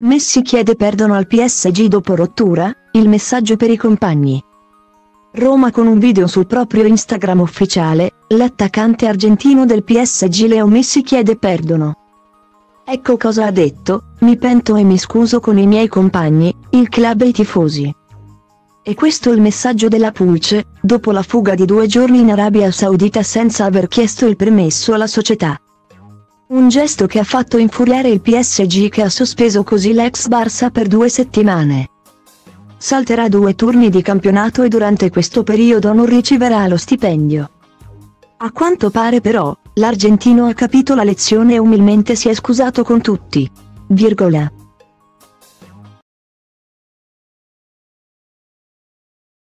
Messi chiede perdono al PSG dopo rottura, il messaggio per i compagni. Roma con un video sul proprio Instagram ufficiale, l'attaccante argentino del PSG Leo Messi chiede perdono. Ecco cosa ha detto, mi pento e mi scuso con i miei compagni, il club e i tifosi. E questo il messaggio della Pulce, dopo la fuga di due giorni in Arabia Saudita senza aver chiesto il permesso alla società. Un gesto che ha fatto infuriare il PSG che ha sospeso così l'ex Barça per due settimane. Salterà due turni di campionato e durante questo periodo non riceverà lo stipendio. A quanto pare però, l'argentino ha capito la lezione e umilmente si è scusato con tutti. Virgola.